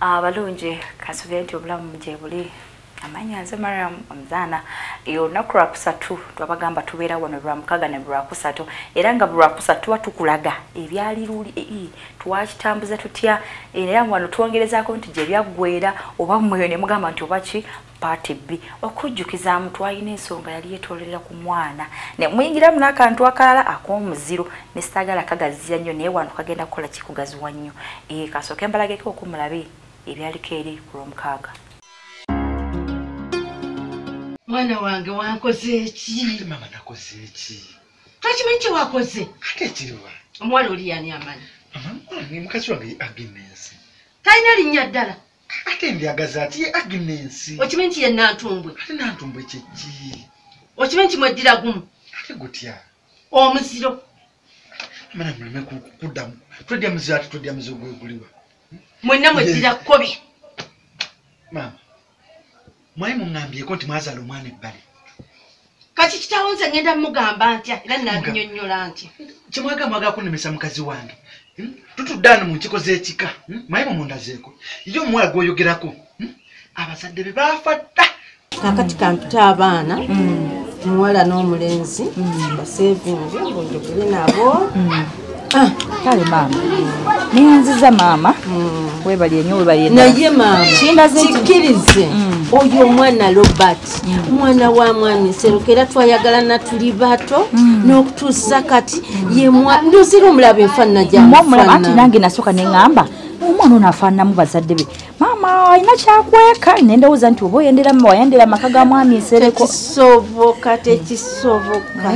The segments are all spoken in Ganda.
abalungi kasubire nti obulamu gye buli amanya nze mariam omuzaana olunaku lwakusatu twabagamba tubeera wano lwamukaga ne lwakusatu era nga lwakusatu tuba tukulaga ebyali luli ii twakitambuza tutya? Era wano twongerezaako nti gye byaggweera oba mweyo ne mugamba nti oba ki? Paati bbi okujjukizaamu twalina ensonga yali yetoolera ku mwana. Ne muyingiramu n'akantu akalala ak'omuziro ne sitaagala kagaziya nnyo naye wano kagenda kukola kikugaziwa nnyo. Kasooke mbalageko okumulabe ebyaliko eri ku lwomukaaga. Mwana wange wankoze eki? Mama nakoze eki? Twakimanyi kye wakoze? Ate ekiriwa omuwala oli yani amanyi? Mama mukazi wange ye aginensi talina linnya ddala. Ate mbyagaza ati ye aginensi okimanyi nti ye nantumbwe ate nantumbwe kyeki okimanyi nti mweddira gumu? Ate gutya? Omuziro. Mana muleme ku- kuddamu. Twedya muziro ate twedya muziro gweguliwa mwenna mweddira kkobe maama mwali muŋŋambyeko nti mwazaala omwana ebbali? Kati kitawo nze ngenda mugamba ntya? Era nabinyonnyola ntya? Kyemwaga mwaga kunemesa mukazi wange. Hmm? tutudde ano mu nkiko z'ekika. Hmm? mwayi mumundazeeko ye omuwala gwoyogerako. Hmm? abazadde be baafa dda. Kakati kampita abaana omuwala n'omulenzi basevinge ngaojogere nabo kale maama. Neyanziza maama. Webali enyo webali naye maama kikkirize oyo omwana robert mwana wa mwami nseruka era twayagalana tuli bato n'okutuusa kati ye ndozira omulaba enfaanana gyamufaanana nange nasooka neŋŋamba omwana ono afaananamu bazadde be. Maama alina kyakweka? Nendowooza nti oba oyendera wayendera amaka ga mwami nsereko tekisoboka tekisoboka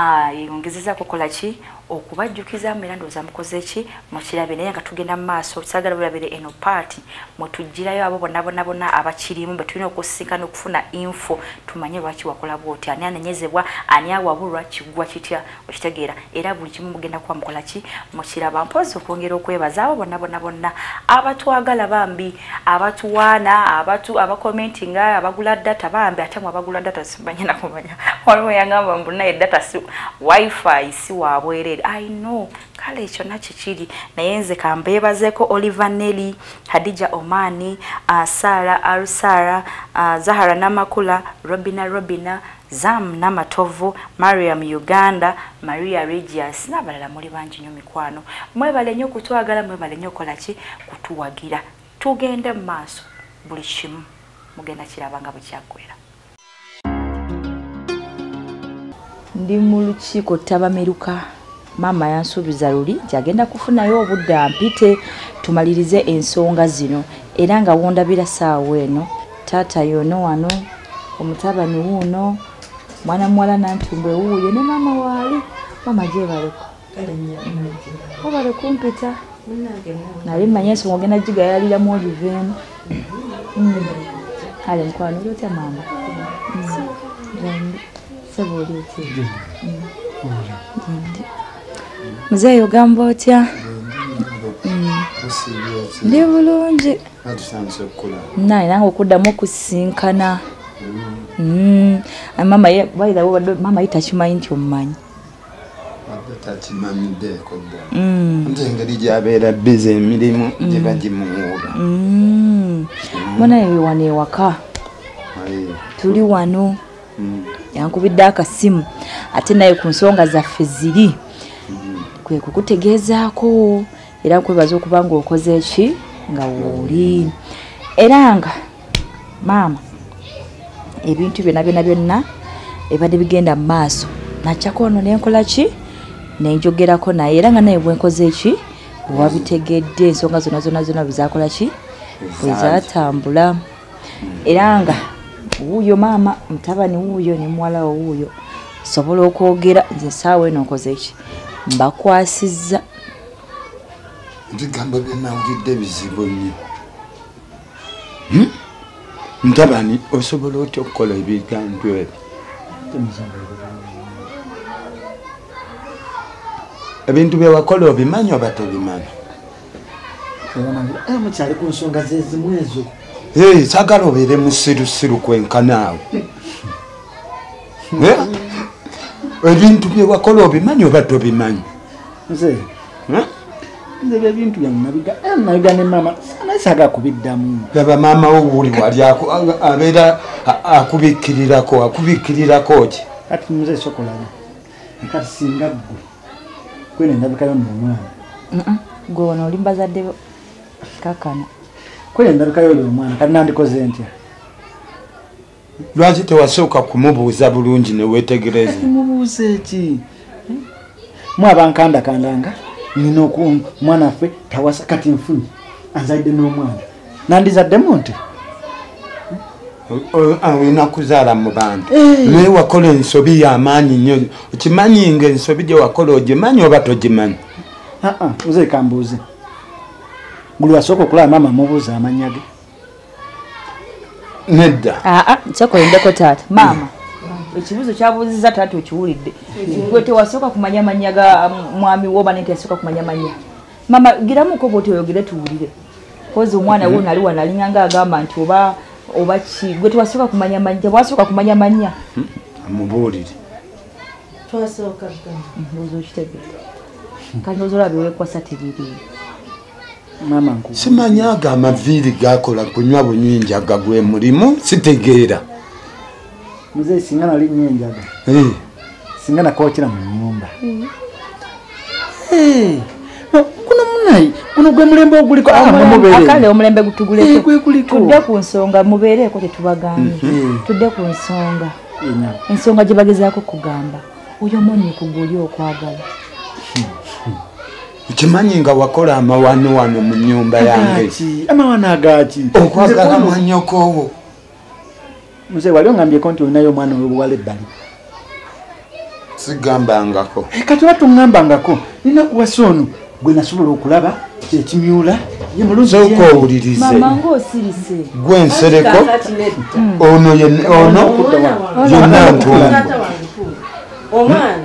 Ah, yongezeza kukola ki okubajjukizaamu era ndowooza mukoze ki? Mukirabe naye nga tugenda mu maaso. Saagala bulabire eno paati mwetugirayo abo bonna bonna abakirimu bwe tulina okusisinkana okufuna info tumanye lwaki wakola bwoti ani anenyezebwa? Ani awabulwa? Kigwa kitya? Okitegeera. Era buli kimu mugenda kuba mukola ki? Mukiraba mpozi okwongera okwebaza abo bonna bonna bonna abatwagala bambi abatuwaana abatu abakomentinga abagula data bambi ate mwe abagula data simanya nakumanya. Waliwo yangamba mbuna edata si wifi si wabwerere i know. Kale ekyo nakyo kiri. Naye nze kambeebazeko oliver nelly hadija omani uh, sara alsara uh, zahara namakula robina robina zam namatovu mariam uganda maria regias. N'abalala muli bangi nnyo mikwano. Mwebale nnyo okutwagala mwebale nnyo okukola ki? Kutuwagira. Tugende mu maaso buli kimu mugenda kiraba nga bwe kyaggwera. Ndi mu lukiiko ttabameruka maama yansuubiza luli gyagenda kufunayo obudde ampite tumalirize ensonga zino. Era nga wondabira saawa eno. Taata yono wano omutabani wuuno mwana muwala nantumbwe wuuyo ne maama waali. Maama gyebaleko obale kumpita. Nali manye ensonga ogenda gigayaliramu oliveemu ale mukwano oli otya maama? Seba oli otya muzeeyi ogamba otya? Ndi bulungi. Naye nange okuddamu okusisinkana. Mm. mama ye baira wo badde mama yita kimanyi nti omumanyi. Takimanyiddeeko ddala Mm. nti engeri gyabeera biza emirimu Mm. mbona eyo wano ewaka. Tuli wano. Mm. yankubidde akasimu. Ate naye ku nsonga zaffe ziri kwe kukutegeezaako era nkwebaza okuba nga okoze eki nga wooli era nga maama ebintu byonna byonna byonna ebadde bigenda mu maaso. Nakyako wano nenkola ki? Nenjogerako naye. Era nga naye bwenkoze eki bwewabitegedde ensonga zonna zonna zonna bwezakola ki? Bwezatambula era nga wuuyo maama mutabani wuuyo ne muwala wo wuuyo sobola okwogera nze saawa eno nkoze ki mbakwasizza. Ebigambo byenawulidde bizibu nnyo. Hmm? mutabani osobola otya okukola ebigambo ebyo? Ebintu byewakola obimanyi oba tobimanyi mukyali ku nsonga zezimu ezo. Hey, sagala obeere musirusiru kwenkanaawe Eh? Ebintu byewakola obimanyi oba tobimanyi? Nze Eh? nze byebintu byannabiga nabiga ne mama naye saaga kubiddamu laba maama wo wuli wali abeera akubikkirirako akubikkirirako ki? Kati muze sokolabe kati singa ggwe kwene ndabikayo nomwana gwe ono oli mbazadde kakana. Kwene ndabikayo oli omwana kati nandikoze ntya lwaki tewasooka kumubuuza bulungi neweetegereza mubuuze eki mwabankandakandanga nina mwana waffe tawasa kati nfunye anzaidde n'omwana. Nandizaddemu nti? Olina kuzaala mu bantu. Naye wakola ensobi y'amaanyi nnyo. Okimanyi nga ensobi gye wakola ogimanyi oba togimanyi? Uze kambuuze buli wasooka okulaba maama mubuuza amanya ge nedda. Aa kyakolendeko taata. Maama ekibuzo kyabuuziza taata okiwulidde. Gwe tewasooka kumanya manya ga mwami wo bane teyasooka kumanya manya mama giramuko bwoti oyogere tuwulire. Kozi omwana wo nali wanalinganga agamba nti oba oba ki gwe tewasooka kumanya manya tewasooka kumanya manya amubuulire. Twasooka ggana mbuuza okitegeera. Kati ozolaba bewekwasa tebiri maama nku simanyi ago amaviiri gakola kunywa bunyingi aga gwe mulimu? Sitegeera. Muzeyi singa nali nnyo enjaga Eh, singa nakookera mu nyumba Eh, no, guno munayi guno gwe mulembe oguliko? Ah, akale omulembe Eh, gutuguleko gwe guliko. Tudde ku nsonga mubeereeko tetubagambye Mhm. tudde ku nsonga. Ensonga gye bagezaako kugamba oyo mwannyiko gwoli okwagala okimanyi nga wakola amawano wano mu nyumba yange? Agaki, amawana agaki okwagala mwanyokoowo muzeyi wali ongambyeko nti olinayo omwana webuwala ebbali. Sigambangako. Eh, kati oba toŋŋambangako nina kuwasa ono gwe nasobola okulaba kyekimyula ye mulungi sooka yenze. owulirize. Gwe nsereko ono ye- ono yenna ntumbu omwana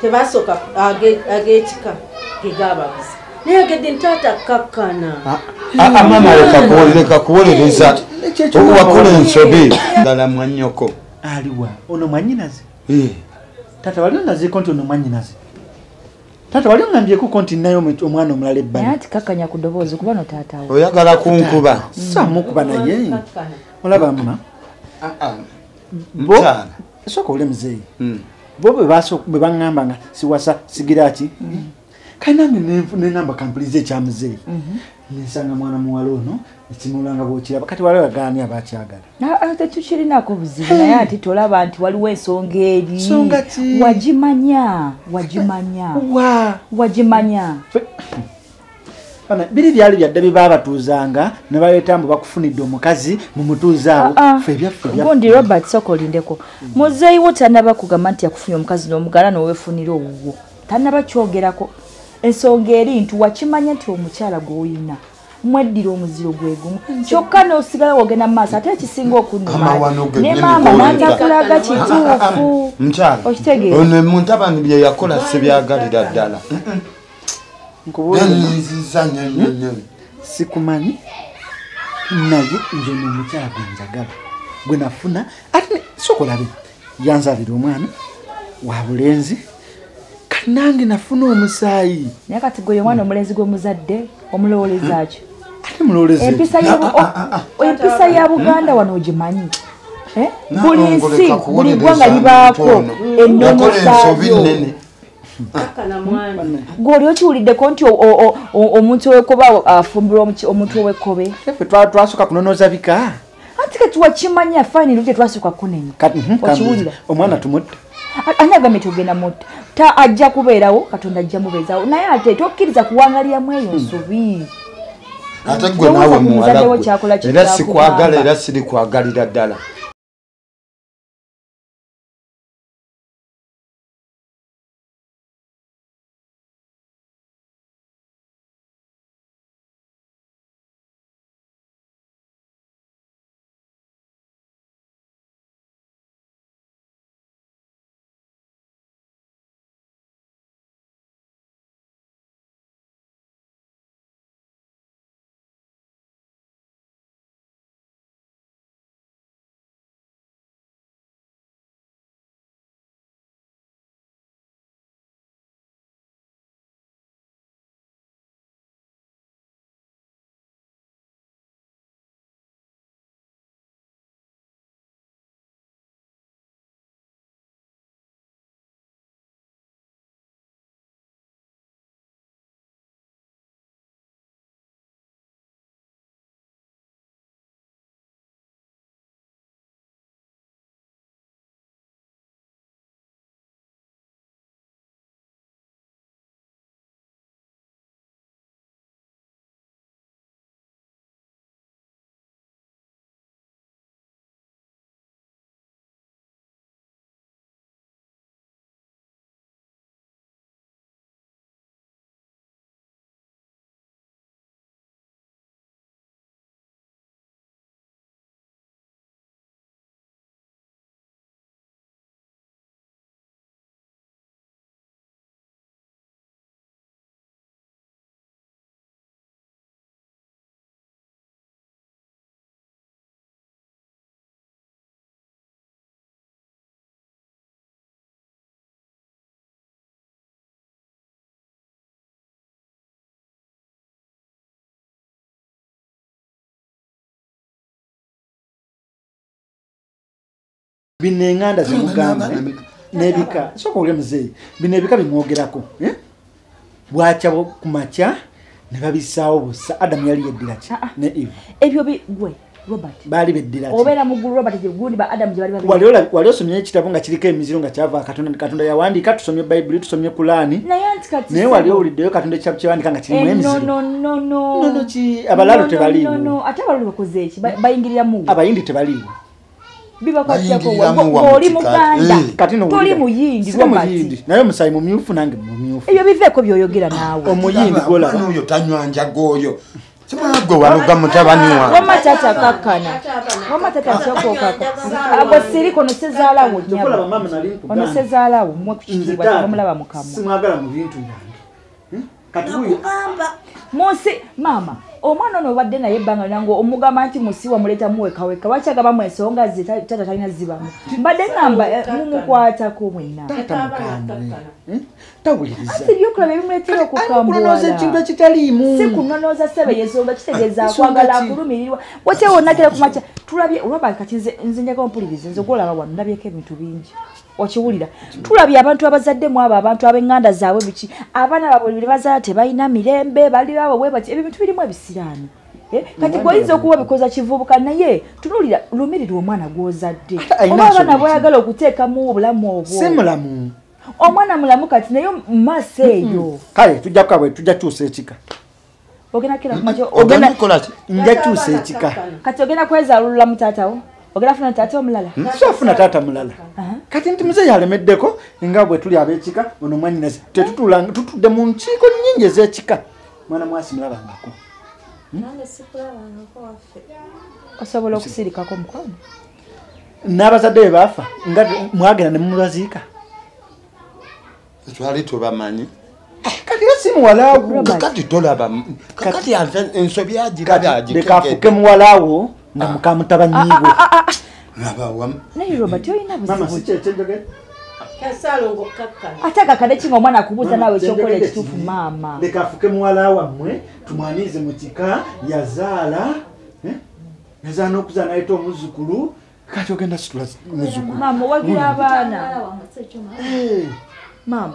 tebasooka age- ag'ekika gegababuza naye agedde ntaata kakkana. Ah, mama leka ekyo wakola ensobi ddala mwanyoko aliwa ono mwanyinaze Eh, tata wali onazeeko nti ono mwanyinaze tata wali ongambyekuko nti naye omu- omwana omulala naye ebbali ati kakanya ku ddoboozi kuba no taatawo oyagala kunkuba. Samukuba naye. olaba mma. Esooka ole muzeeyi. Mm. bo bwe baŋŋamba nga siwasa sigira ki kale nange nenfu- neŋŋamba kampuliza ekyamuzeeyi nensanga mwana muwala ono ekimulanga bwokiraba. Kati wali wagaani abakyagala Ah, ah, tetukirinako buzibu naye ati tolaba nti waliwo ensonga eri. Wagimanya wagimanya. Wa? Wagimanya. Bana, biri byali byadde bye baabatuuzanga ne baleeta mbu bakufunidde omukazi mumutuuze awo. Fe ebyaffe ebya- gundi robert soka olindeko muzeeyi wo tanaba kugamba nti yakufunye omukazi n'omugala nowefunira owuwo. Tanaba kyogerako ensonga eri nti wakimanya nti omukyala gw'oyina mweddira omuziro gwe gumu. Kyokka n'osigala wogenda mu maaso ate ekisinga Amawano okunnuma ge ne nneme maama n'atakulaga kituufu. Mukyala Okitegeera? ono muntabani bye yakola sibyagalira ddala. Nnyo nnyo nnyo sikumanyi? Naye nze noomukyala gwe njagala gwe nafuna ate ne- sokolabe yanzalira omwana wa bulenzi nange nafuna omusaayi. Naye kati gwe omwana omulenzi gw'omuzadde omulowoleza ki? Ate empisa ya buganda wano ogimanyi. Eh? buli nsi buli ggwanga libaako ennono zaayo gwoli okiwuliddeko nti omuntu owekkobe afumbirwa omuntu owekkobe? Ffe twa- twasooka kunonooza bika. Anti kati wakimanya fainiro tetwasooka kunenya kati mhm, Okiwulira? omwana tumutte ani agambye tugenda mutta ta ajja kubeerawo katonda ajja mubeezaawo. Naye ate tokkiriza kuwangaliramu eyo nsobi ate gwe naawe ku muwala muzadde wo gwe. kyakola era sikwagala era siri kwagalira ddala bino eŋŋanda zemugamba eh, n'ebika. Soka olya muzeeyi. Bino ebika bimwogerako eh? bwakya bu- ku makya ne babisaawo busa adamu yali yeddira ki? Ah, ah. ne eva ebyo bi- gwe robert. Baali beddira ki? Obeera muggulu robert gundi ba adamu gye bali babiri wali ola- wali osomye ekitabo nga kiriko emiziro nga kyava katonda katonda yawandiika tusomye bayibuli tusomye kulaani naye wali owuliddeyo katonda ekitabo kyewandika nga kirimu emiziro nononono Nono ki? Abalaalo tebaliiwo. abayindi tebaliiwo bibakwatako Bayingiriramu wa oli mutika. muganda. Eh. toli muyindi Siri naye omusayi mumyufu nange mumyufu. Ebyo biveeko byoyogera naawe. omuyindi oyo tanywa njaga oyo. Simagwe wanoga mutabani wange wama tata kakkana wama tata nsokokaka agwe siriko ono sezaalawo tokolaba nyabo. ono sezaalawo mwe ku nze kitiibwa taata. temulaba mukamwa. Simwagala mu bintu byange Wuyo munsi maama omwana ono obadde naye ebbanga nange omugamba nti musiwa muleeta muwekaweka lwaki agabamu ensonga ze ta- tata talina zibamu? Mbadde ngamba eh, mumukwatako mwenna. Taata mukambwe. tawuliriza. Ati byokulaba ebimuleetera okunoza ekintu ekitaliimu? Si kunonooza ssebe yensonga kitegeeza akwagala akulumirirwa wakyewonakera kumakya tulabye olwaba kati nze njagala ompuliriza nze gwolaba wano ndabyeko ebintu bingi okiwulira. Tulabye abantu abazaddemu abo abantu ab'eŋŋanda zaabwe biki? Abaana baabwe bye bazaala tebalina mirembe bali baabwe bwe bati ebyo bintu birimu ebisiraani Eh, kati gweoyinza okuba obikoza kivubuka naye tunulira lumirirwa omwana gw'ozadde. Oba abaana bwayagala okuteekamu obulamu obwo. Si mulamu. Omwana mulamu kati naye maaso eyo. Kale tujja kukabwe tujja kyusa ekika. Nja kyusa ekika. Kati ogenda kwezaalulula mu taatawo ogenda funa taata omulala? Sofuna taata mulala. Kati nti muzeeyi alemeddeko nga bwe tuli ab'ekika ono mwanyinaze tetutulanga tutudde mu nkiiko nnyingi ez'ekika. Mwana mwasi mulabangako. Osobola okusirikako mukwano? N'abazadde be baafa nga mwagenda ne mumubaziika twali tubamanyi. Kati era si muwalaawo. Kakati tolaba ate ensobi agirabye leka afuke muwalaawo nga mukamutabanyiibwe agitegedde naye robert olina ate akakade ki ngaomwana akubuuza Mama, naawe ekyokola ekituufu maama. Leka afuke muwala wammwe tumwanirize mu kika yazaala eh? yazaala n'okuzaala nayeta omuzukulu kati ogenda situla muzukulu maama owagira abaana. Eh, maama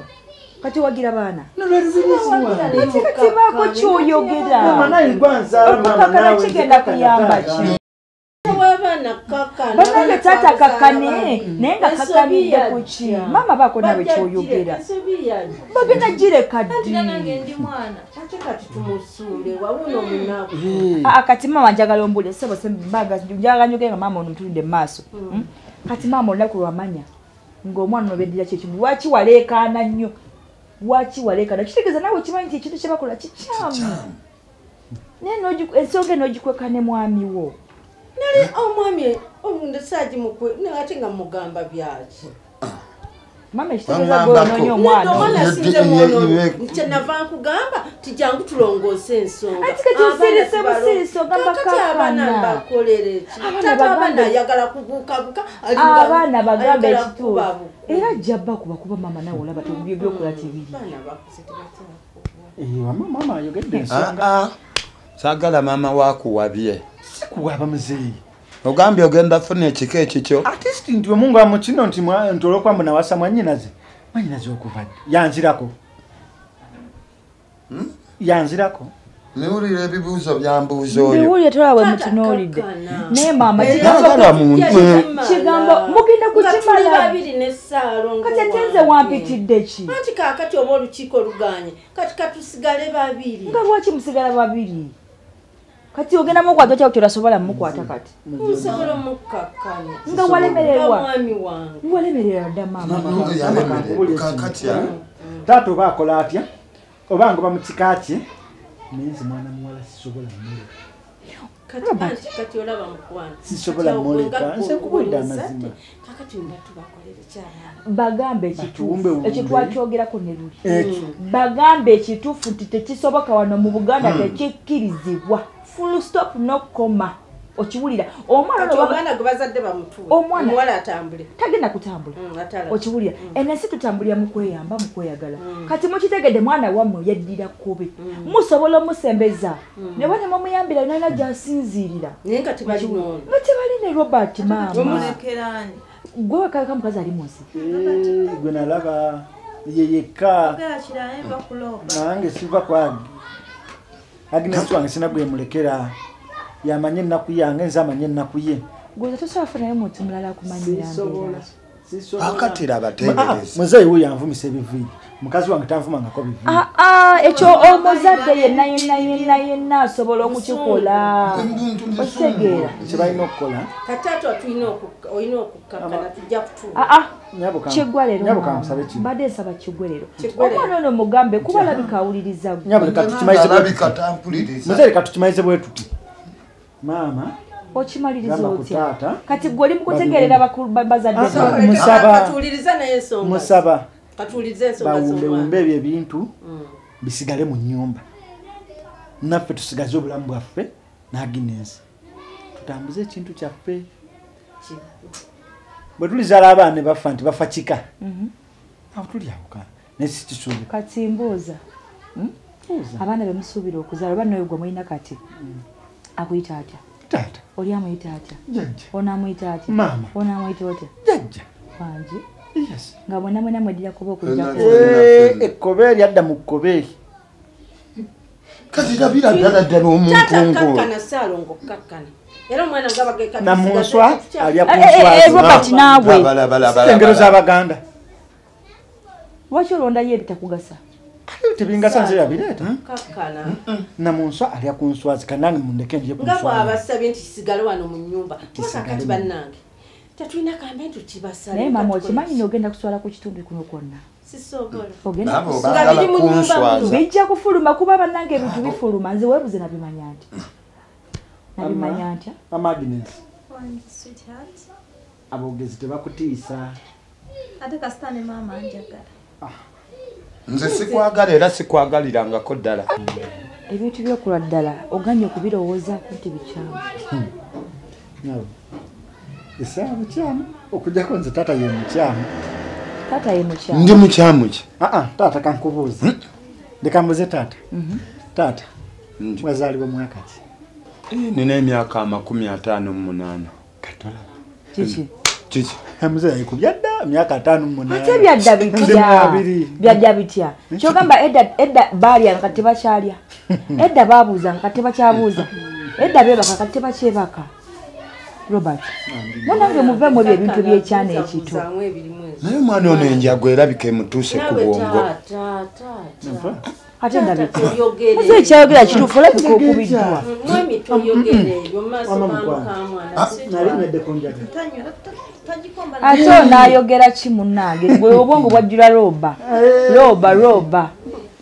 kati owagira baana nolwalubiriziwa kati baako kyoyogera. Naawe kigenda kuyamba ki kakkana banange taata kakane naye nga kakanidde ku ki. Maama baako nawe kyoyogera. Bagenda gireka ddi? Ate kati tumusuule wawuno omunaku Eh, Ah, kati maama njagala ombulire sebo njagala njoge nga maama ono ntulidde mu maaso. Mm. kati maama olunaku lwamanya ng'omwana obeddira kyekimu lwaki waleekaana nnyo? Lwaki waleekaana? Kitegeeza naawe kimanyi nti ekintu kyebakola kikyamu. Naye ensonga en'ogikweka ne mwami wo. Nali omwami ndesagimukwe ate nga mugamba byaki? Maama ekitegeeza gweonoonya omwana omwana Ye- sinze ye- mwono. ye- kyenava nkugamba tijangu tulongoose ensonga. Ati kati osirise busirise ogamba kakati abaana kaakana. bakolere ki? Abaana tata abaana ayagala kubuukabuka abaana bagambe ayagala ekituufu era jjabba kuba kuba maama nawe olaba tebiri. Tebatera eh, wama- mama ayogedde ensonga. Saagala maama wakuwabye sikuwaba muzeeyi ogambye ogenda funa ekika ekikyo. Artist nti wemungaba mu kino nti mwa- nti olwokwamba nawasa mwanyinaze mwanyinaze okuvadde. Yanzirako. Yanzirako. Niwulira ebibuuzo byambuuza oyo. Mbiwulire tolaba bwe mutunuulidde naye maama Era kigambo mugenda nga tuli kukimala babiri n'essaalo kati ate nze wampitidde ki? Anti kaakati oba olukiiko luganye? Kati katusigale babiri. Nga lwaki musigala babiri kati ogenda mukwata okyawo kyotasobola mumukwata kati? Musobola omukkakkanya nga walemererwa. Walemererwa dda maama. Kakati taata oba akola atya? Oba ngoba mu kika kye naye nze mwana muwala sisobola mmuleka kati olaba mukwano. Sisobola Kati awo muleka, nga nze nkubulidde kubuuza amazima. bagambe Batuwumbe ekituufu. wumbe. ekyo twakyogerako ne luli. Bagambe ekituufu nti tekisoboka wano mu buganda tekikkirizibwa full stop nokoma okiwulira omwana tagenda kutambula. Mm, okiwulira enensi tutambulira mu kweyamba mu kweyagala. Kati mukitegedde mwana wammwe yeddira kubi musobola omusembeza. Ne bane mumuyambira nalina gyasinziirira. Nga tebali ne robert maama gwe wekaka mukazi ali munsi Eh, gwe nalaba ye yekka. Nange siva kwagi agnes wange sina gwemulekera yamanye ennaku yange nze amanye ennaku ye. Gwe tosobola funayo muntu mulala akumanyira akatira Ah, abatendereza muzeeyi we yanvumisa ebiviiri. Mukazi wange tanvumangako biviiri. Ah, ah, ekyo omuzadde yenna yenna yenna yenna asobola okukikola. Okitegeera kye balina okukola. Tulina okukka- olina okukkakana tujja kutuula Ah, ah, nyabuka kiggwa leero nyabuka maama. musabe kino. Mbadde nsaba kiggwe leero Kiggwe leero. omwana ono mugambe kuba alabika awuliriza gwe. Nyabu leka tukimayize bwe tuti maama okimaliriza otya? kati gwe oli mukutegeerera bakulu ba- bazadde bawe. Musaba. katuwuliriza naye ensonga. Musaba. Katuwuliriza ensonga bawumbewumbe ebyo ebintu bisigale mu nyumba naffe tusigaze obulamu bwaffe naginensi tutambuze ekintu kyaffe bwe tulizaala abaana bafa nti bafa kika. Awo tulyawuka naye sikisuubi kati mbuuza. Hmm? abaana bemusuubira okuzaala oba noyo gwe mulina kati? Akuyita atya? Taata. Oli amuyita atya? Jajja ono amuyita atya? Maama. ono amuyita otya? Jajja wangi yes. Nga mwena mwena mwedira kuba okujjako Eh, ekkobe eryadda mu kkobe. Kati labira ddala ddala omuntu taata era omwana namunswa alya ku nswazi Robert naawe engero z'abaganda lwaki olondayo ebitakugasa tebingasa nze yabireeta namunswa alya ku nswazi kanange mundeke ndye ku nga nswazi bwabasabye nti kisigale wano mu nyumba kakati bannange. Tetulina kambe nti kibasale naye maama okimanyi nogenda kuswala ku kitundu kuno kwonna? Sisobola. Ogenda nabo kuswala. Nga bagala biri mu nyumba kunswaza bijja kufuluma kuba bannange ebintu bifuluma nze weebuze nabimanya nti nabimanya ntya amagines abogezi tebakutiisa. Ate kasita ne maama anjagala. nze sikwagala era sikwagalirangako ddala. Ebintu byokulwa ddala oganye okubirowoozaako nti bikyamu. Nabo esaawa bukyamu okujjako nze taata ye mukyamu. Taata ye mukyamu? Ndi mukyamu ki? Aa taata kankubuuza leka mbuze taata. Taata Ndi. wazaalibwa mwaka ki nina emyaka amakumi ataano mu munaana. Kiki? Kiki? Muze yayikubya dda emyaka ataano mu munaana. ate byadda bitya? byadda bitya? Kyogamba edda edda baalya nga tebakyalya edda baabuuza nga tebakyabuuza. Edda beebaka kati tebakyebaka robert munange muvemu ebyo ebintu byekyana ekito. Naye omwana ono enjago erabika emutuuse ku bwongo ate ndabika muze ekyayogera kituufu olabika okubiddwa ate onaayogera ki munnange? Gwe obwongo bwajjula looba looba looba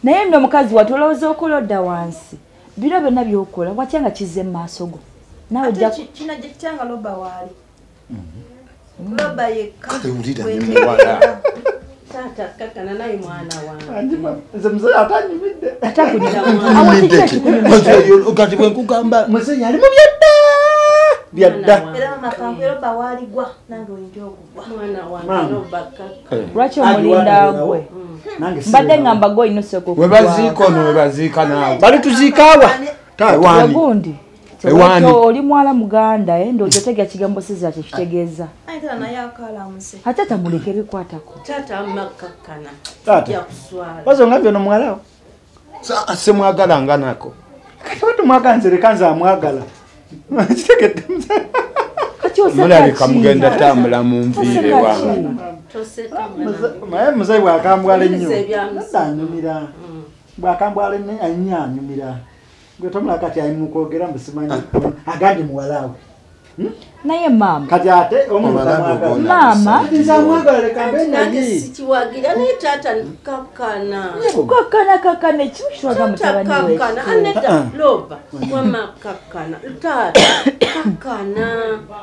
naye nno omukazi wati olowooza okola odda wansi. Biro byonna byokola watya nga kizze mu maaso go. Naawe ojja Ate ki- kino gye kityanga loba waali. Loba yekka. Taata kakkana naye mwana wange. Nze muze atanyumidde kati bwenkugamba muze yali mu byadda? Byadda. Era mama kange loba waaligwa nange oyinja okugwa. mwana wange loba kakka lwaki omulinda gwe? nange mbadde ngamba gwe olina osooka webaziika ono webaziika naawe. Bali tuziikaawa taata Ewani. gundi Ewaani. Oli mwala muganda eh, ndowooza otegera kigambo sizira tekitegeeza. Ate tamuleke bikwatako. Wazo nga byono mwalawo Sa- semwagalanga nako. Kati batumwagala nze leka nze amwagala. Kitegedde mulabika mugenda tambula mu nviire wange toseka mwana. naye muze bwakambwala ennyo. Anyumira. Bwakambwala ennyo anyumira gwe tomula kati ali mukwogera mbusimanyi agambye muwalawe naye maama. Kati ate nange naye kakkana kakana kakana ekimu kitwaga mutabani taakakkana we. anedda loba wama kakkana taata kakkana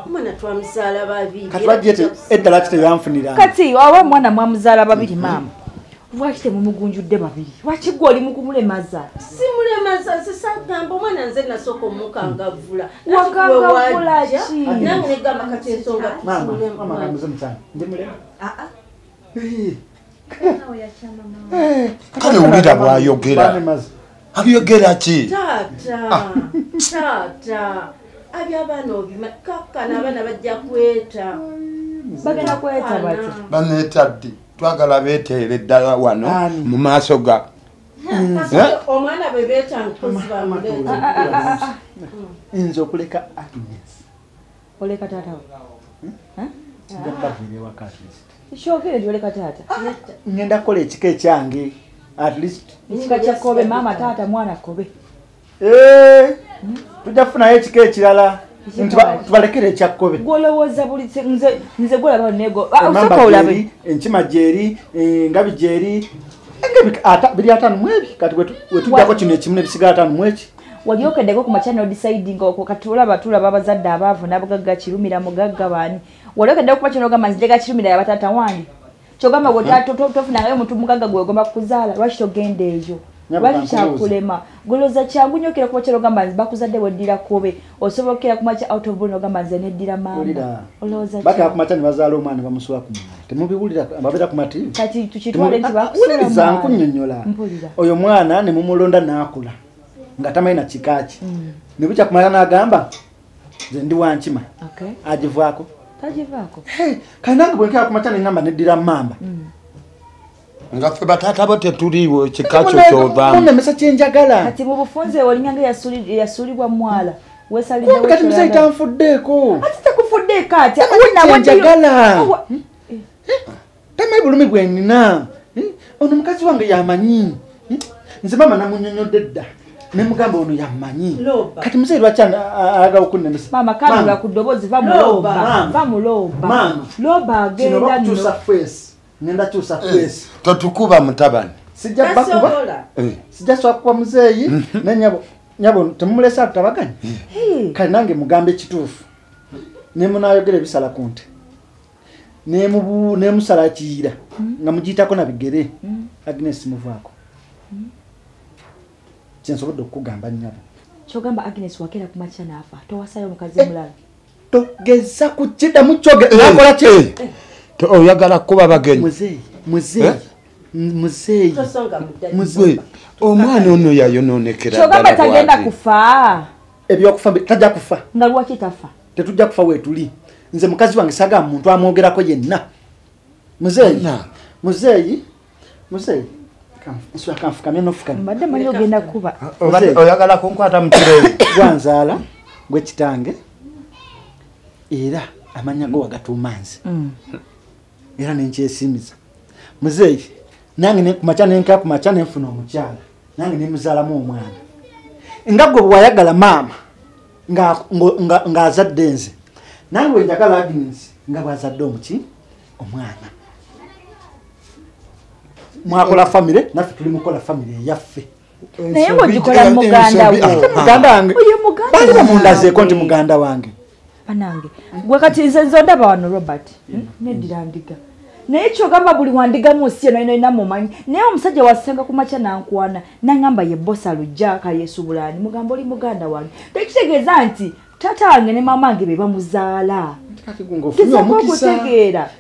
omwana twamuzaala babiri kati bagiye edda laki teyanfunira kati oba omwana mwamuzaala babiri maama lwaki temumugunjudde babiri lwaki gwe oli mukumulemaza? Simulemaza sisagamba omwana nze nasooka omukangavula Wakangavula ki? nange negamba kati ensonga mama. eh, kale wulira bwayogera. Ayogera ki? Taata taata. Abyabaana obima kakkana abaana bajja kweta. Bagenda kweta bati? Baneetadde twagala beeteere ddala wano mu maaso ga. Omwana bwe betankuzi bamuleeta nze okuleka agnes. Oleka taata we nja baviire waka at least. Kikyogere nti oleka taata. Ngenda kukola ekika ekyange at least. Ekika kya kobe maama taata mwana kobe. Eh, tujja kufunayo ekika ekirala Tubalekere ekyakkobe gwolowooza buli nze nze gwolaba nego Ah, olabe. Enkima gyeri engabi gyeri biri ataano mu ebi kati wetu- wetujjako kino ekimu nebisigala ataano mu eki. Wali okeddeko ku makya nodisidinga okwo kati olaba tulaba abazadde abaavu n'abagagga kirumira mugagga baani wali okeddeko ku makya nogamba nzijega kirumira yabataata wange. Kyogamba gwe tofunangayo omuntu mugagga gwegomba kuzaala lwaki togenda eyo lwaki kyakulema? Golooza kyangunyokera ku makya nogamba nze bakuzadde weddira kobe osobola okukera ku makya out of ball nogamba nze neddira maama. Wulira. olowooza bakera ku ki makya ne bazaala omwana bamusuula ku mwana temubiwulira ababeera ku mativi kati tukitwale nti bakusula wuliriza mwana. nkunyonyola Mpulira. oyo mwana ne mumulonda n'akula nga tamanyi na kikaaki ne bukya kumala n'agamba nze ndi wankima agivaako. Tagivaako. Hey, kale nange bwe nkera ku makya ne ŋŋamba neddira mamba nga ffe bataata bo tetuliiwo ekika kyo kyovaamu. munemesa kyenjagala kati mu bufunze olinyanga yasuulibwa mwala kumbi kati musayi tanfuddeeko ati tekufuddeeko ati kyenjagala tamanyi bulumi bwe nina Eh, ono mukazi wange yamanyi. Eh, nze mama namunyonyodde dda nemugamba ono yamanyi. Kati muzeyi lwaki ayagala okunemesa maama kanula ku ddoboozi va mu Loba. loba Maama. va mu loba Maama. loba kino agenda nno. fesi ngenda kyusa fesi totukuba mutabani. Sijja bakuba Eh, sijja sobola kuba muzeeyi ne nyabo nyabo temumulesa tutabaganya Hey, kale nange mugambe ekituufu. Nemunayogera ebisala ku nte. Nemubu- nemusala kiyiira nga mugiyitako na bigere. Agnes muvaako. Kyensobodde okukugamba nyabo kyogamba agnes wakera ku makya naafa towasayo omukazi Eh. mulala. togeza kukiddamu kyoge eh, nakola ki? eh, oyagala kuba bagenyi. Muzeeyi Eh? omwana ono yayononekera kyogamba tagenda kufa? Ebyokufa tajja kufa. Nga lwaki tafa? Tetujja kufa weetuli nze mukazi wange sagamba muntu amwogerako yenna. Muzeeyi muzeeyi muzeeyi. Kanfukamye nofukami mbadde manyi ogenda kuba Muzeeyi. oyagala kunkwata mu kireevu gwanzaala gwekitange era amanya go wagatuuma nze era nenkyesimiza muzeeyi nange ne- kumakya nenkera kumakya nenfuna omukyala nange nemuzaalamu omwana. Nga gwe bwewayagala maama nga- ngo- nga- ng'azadde nze nange wenjagala agnes nga bwazadde omuki? Omwana. Mwakola famire naffe tuli mukola famire eyaffe naye ng'ogikola mu muganda wo. Muganda wange. Oyo muganda bali bamundazeeko nti muganda wange. Banange gwe kati nze nze ondaba wano robert neddira ndiga naye kyogamba buli wandigamu osi eno ino mumanyi. Naye omusajja wasenga ku makya nankwana naŋŋamba ye bosa lujja kalyesuubulani mugamba oli muganda wange. Tekitegeeza nti taata wange ne maama wange be bamuzaala. Gezaako okutegeera.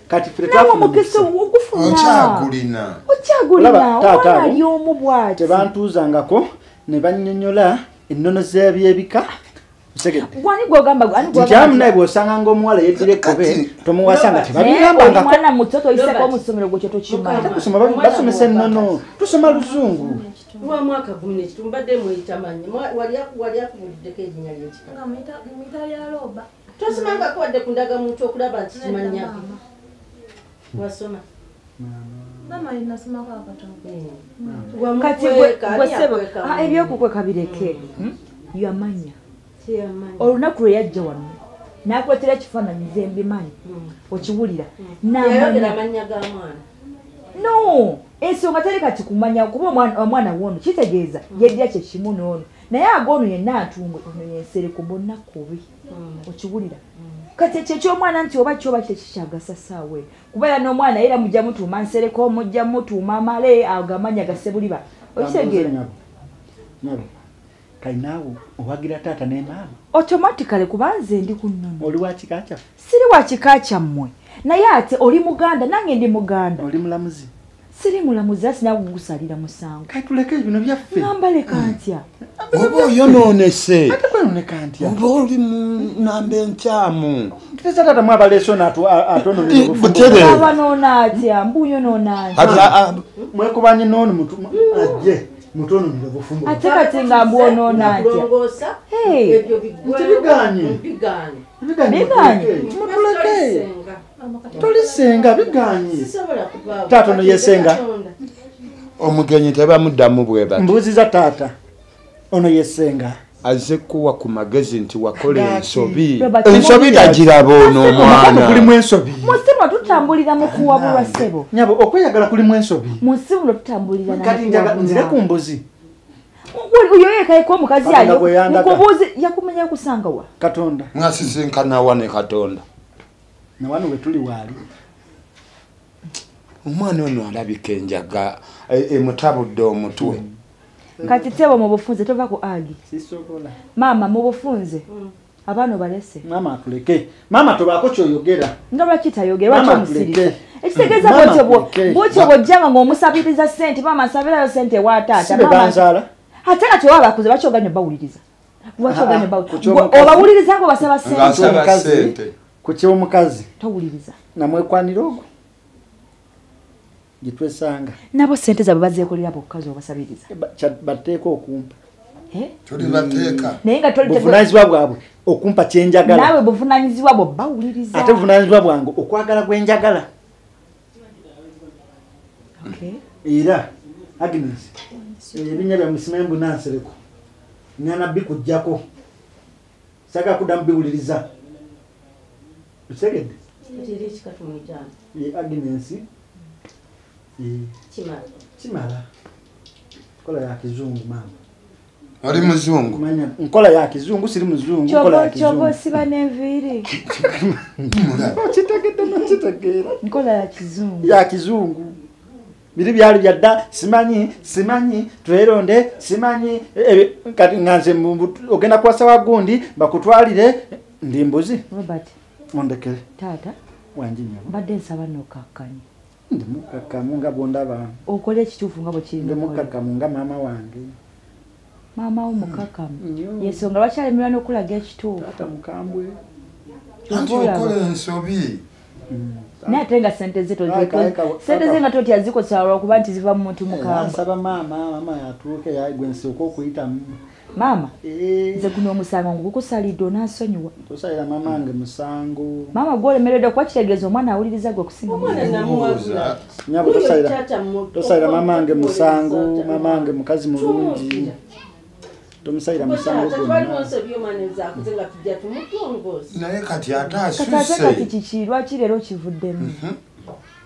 Nawe omukisa ogufuna. Okyagulina omwana ali omu bw'ati. tebantuuzangako ne bannyonnyola ennono z'ebyebika Otegedde? gwani gwogamba ani nti gwogamba amu nti- naye bw'osanga ngaomuwala yeddira ekkobe tomuwasanga naye oli tebabigambangako mwana muto toyiseko ssomero gwe kyotokimanyi kusoma babi- basomesa ennono. Tusoma luzungu. Lwa mwaka gumi nekiti mbadde mweyitamanyi wali akubuliddeko erinnya lyekika tosomangako wadde ku ndagamuntu okulaba nti kimanyako wasoma? Linasomako akatono. Kati ah, ebyokukweka bireke. Hmm? yamanya olunaku lwe yajja wano nakwetera ekifaananyi nze mbimanyi okiwulira. Yayogera namanya no ensonga teri kati kumanya kuba omwana- wono kitegeeza yeddira kyekimu noono naye agoono yenna atumbwe ono yensereko bonna kubi. Okiwulira. Kati ekyo ekyomwana nti oba kyoba tekikyagasa saawe kubeera n'omwana era mujja mutuuma nsereko mujja mutuuma amale ago amanya gase buliba okitegeera Kalinaawo owagira taata ne maama? Automatically kubanze ndi ku nnono. Oli wakika kyaffe siri wa kika kyammwe. Naye ate oli muganda nange ndi muganda. Oli mulamuzi? Siri mulamuzi era sinagusalira musango. Kale tuleke bino byaffe. Nambaleka ntya? Oba oyonoonese ate kwenoneka ntya? Oba oli mu namba enkyamu. Mpitiriza taata mwabaleeso atononere butere aba noona atya mbuyo noona atya kati a- a- mwekubanye nooni mutu- ajje mutononere bufumbo. Ate kati nga mbwonoona atya? Ntibiganye. biganye Biganye? mutuleke tolisenga. Biganye Taata ono yesenga? omugenyi tebamuddamu bweba. Mbuuziza taata ono yesenga azze kuwa ku magezi nti wakola ensobi. Ensobi tagiraba ono omukono kulimu omwana ensobi musimu tutambulira mu kuwabulwa ssebo. Nyabo okweyagala kulimu ensobi. Mu nsimu lwe tutambulira kati nzire ku mbuzi. Yekayeka omukazi Katonda ayo? mukubuuzi yakumenya kusanga wa? Katonda. Mwasisinkanawa ne katonda. Nawano wetuli waali. Omwana ono alabika enjaga e- emutabudde omutwe kati tebo mu bufunze tova ku agi. Sisobola maama mu bufunze abaana obalese maama atuleke maama tobaako kyoyogera. Nga lwaki tayogera lwaki atuleke. ekitegeeza Maama bwotyo bwojjanga ng'omusabiriza sente maama nsabirayo sente sibe banzaala. Ate kati oba bakuze lwaki oganya obawuliriza? Lwaki oganya Ah, obawu- kuki Gwe omukazi- obawuliriza nga obasaba sente ng'asaba omukazi. sente ku kyomukazi. Towuliriza. Namwekwanira ogwo gitwesanga. Nabo sente zaabwe bazeekolera bokukazi obasabiriza Ba- kya- bateeka okumpa. Eh? tuli bateeka. Naye nga buvunanyizibwa bwabwe okumpa kyenjagala. Naawe buvunanyizibwa bwo bawuliriza. Ate buvunanyizibwa bwange okwagala gwenjagala Okay. era agnes ebinya byamusimaye mbunansereko ngana bikujjako. Saga kuddamu biwuliriza. Ye agnes kimala kimala nkola ya kizungu mama. Oli muzungu? Manya nkola ya kizungu siri muzungu Kyoba- osiba n'enviiri okitegedde nokitegeera nkola ya kizungu ya kizungu. biri byali byadda simanyi simanyi tweronde simanyi. Ebyo kati nga nze ogenda kuwasa wa gundi bakutwalire ndi mbuzi. Robert. Ondekere. Taata. Wanjinyabo mbadde nsaba nokkakkanyi ndi mukakkamu nga bondaba okole ekituufu nga bwe ndi mukakkamu nga maama wange. Maama wo mukakkamu Nnyo. yensonga lwaki alemerwa n'okulaga ekituufu. Taata mukambwe. Anti okola ensobi? Naye ate nga sente ze sente ze nga totya zikosa lwakuba nti ziva mu muntu mukambwe. nsaba maama maama yatuuke yagwensoka okuyitamu maama Eh, nze guno omusango ngugukusalidde onansonyiwa tosalira maama wange musango. Maama gwolemeredde kuba kitegeeza omwana awuliriza gwe tosalira mama wange musango mama wange mukazi mulungi. Tomusayira musango twaliwo gwonna. nsobi omwana ezakuze nga tujja tumutongoza naye kati ate ate kati kiki lwaki leero kivuddemu?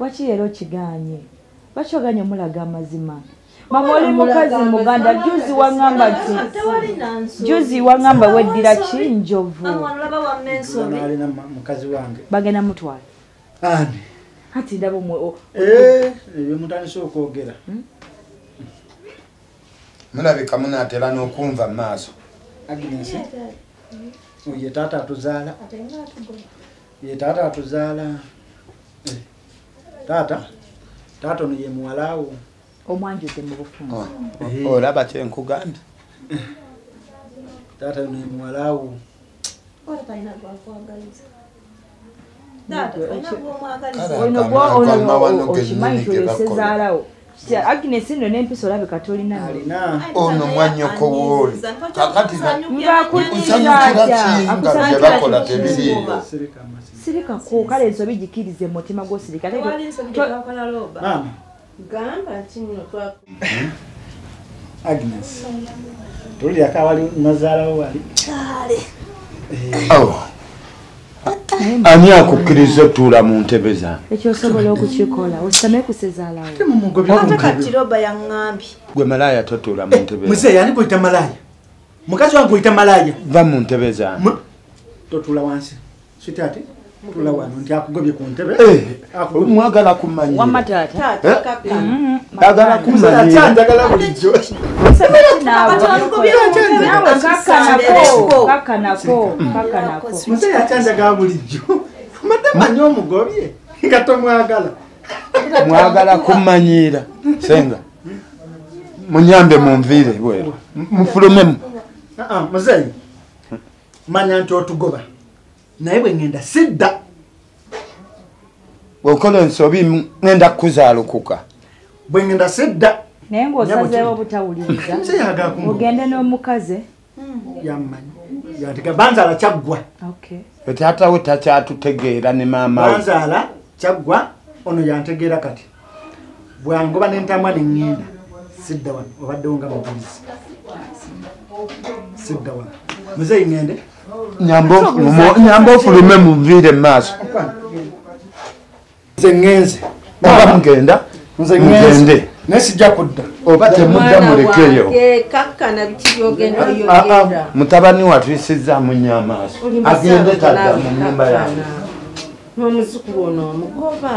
Lwaki leero kiganye? Lwaki oganye omulaga amazima mama oli mukazi muganda juzi waŋŋamba nanso juzi waŋŋamba weddira ki? njovu. bagenda mutwala ani? Ati ndaba Eh, ebyo mutandise okwogera. Mulabika munaatera n'okunva mu maaso. Agnes? Ye taata atuzaala. Ye taata atuzaala. Eh, taata? Taata ono ye muwalawo omwanjuze mu bufunze. Eh. olaba kyenkugamba taata ono ye muwalawo oba talina gwakwagaliza. Taata wano ono okimanyi bakola. toyosezaalawo agnes nno n'empisa olabika tolina alina. ono mwannyoko wooli kakati Nsanyukira nsanyukira ki nga bye bakola tebiriiyo sirikako kale ensobi gikirize mu mutima gw'osirika Gamba nti nno twa agnes. Tolulirako awali nazaalawo wali. Awo. ani akukkiriza otuula mu ntebe zange ekyosobola okukikola osame kusezaalawo ate kati loba yaŋŋambye. Gwe malaaya totuula mu ntebe zange. muzeeyi ani kuyita malaya mukazi wange kuyita malaya va mu ntebe zange totula wansi. Sitati tula wano nti akugobye ku ntebe Eh, mwagala kumanyira wamma taata taata kakkana agala Muzeeyi kumanyira akyanjagala bulijjo muzeeyi akyanjagala bulijjo. Madde manyi omugobye. Nga tomwagala mwagala kumanyira. Senga munyambe munviire bweru mufulumemu Ah, ah, muzeeyi manya nti otugoba naye bwe ŋŋenda sidda. Bwekola ensobi ŋenda kukuzaalukuka bwe ŋŋenda sidda. Naye ng'osazeewo Nyabuti. butawuliriza Nze yagala kumbuka. ogende n'omukazi yammanyi. Yatiga banzaala kyaggwa. Okay etaatawe takyatutegeera ne maama banzaala kyaggwa ono yantegeera kati bwangoba nentambwa neŋŋenda sidda wano. Obaddewo nga mubulizi sidda wano. Muzeyi ŋŋende nyamba ofulume munviire mu maaso nze ŋŋenze oba mugenda mugende. naye sijja kudda. Oba temudda mulekeyo. mutabani watwisizaamu nnyo amaaso agende tadda mu nyumba yange. n'omuzukulu ono omugoba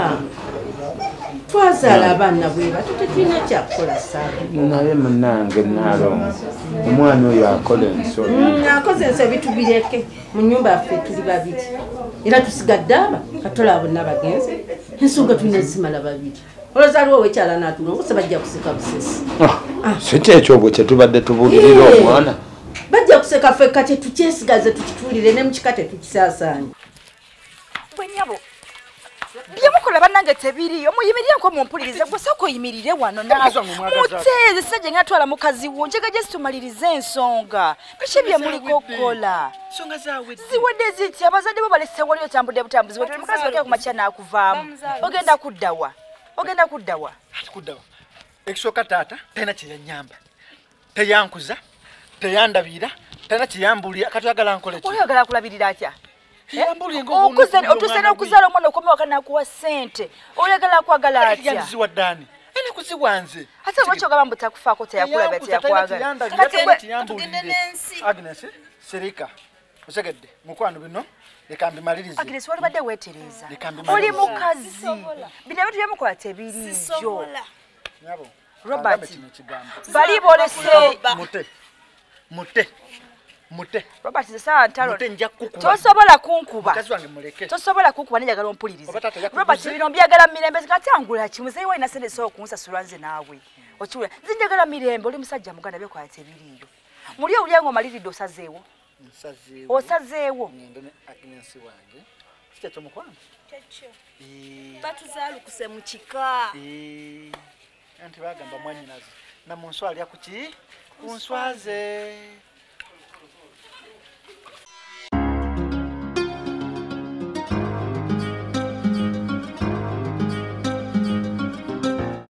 twazaala abaana bwe bato tetulina kyakukola saabu naye munange naalongo omwana oyo akola ensobi akoze ensobi tubireke. Mu nyumba yaffe tuli babiri. Era tusigadde aba katola bonna bagenzi ensonga tulina zimala babiri. Olowooza aliwo owekyala naatulongose bajja kuseka busesi. Si kyekyo bwe kyetubadde tubuulirira omwana? bajja kuseka fekka tetukyesigaze tukituulire ne mukika tetukisaasaanya bwenyabo byemukola bannange tebiriyo muyimirireko mumpulirize gwe sooka oyimirire wano nazo muteeze sajja ngatwala mukazi wo njega gye situmalirize ensonga. Biki bye muliko okukola ziwedde ziti abazadde bo balese wali otambudde butambuzi bwe mukazi wakera ku makya naakuvaamu ogenda kuddawa ogenda kuddawa. Kuddawa. Ekisooka taata talina kyeyanyamba teyankuza teyandabira talina kyeyambulira kati oyagala nkole ki? Oyagala kulabirira atya Otuuse omwana n'okuzaala omwana okoma waka nakuwa ssente. Oyagala kwagala atya? yandiziwa ddaani? Ene kuziwa nze. Ate lwaki ogamba mbu takufaako teyakulaba teyakwagala? Kati gwe- agnes sirika osegedde mukwano bino leka mbimalirize agnes wali badde weetereza. Leka mbimalirize. oli mukazi. Bino ebintu byemukola tebiriiyo Nyabo, Robert. bali bolese mute. Mute mute. Robert zesawa ntalo. Tosobola kunkuba. Tosobola kunkuba nenjagala ompulirize. Robert bino mbyagala mirembe katangula kimu zeyi walina sente sobola kunsasula nze naawe. Okiwula nze njagala mirembe oli musajja muganda byekola tebiriiyo muli owulya nga omaliridde osazeewo? Osazeewo. Batuzaalukuse mu kika. Anti bagamba mwanyinaze. Namunswa alya kuki kunswaze